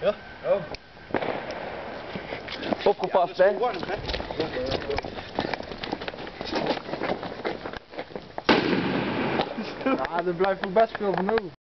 Ja? Oh. Opgepast, hè? warm, hè? Ja, er blijft nog best veel van over.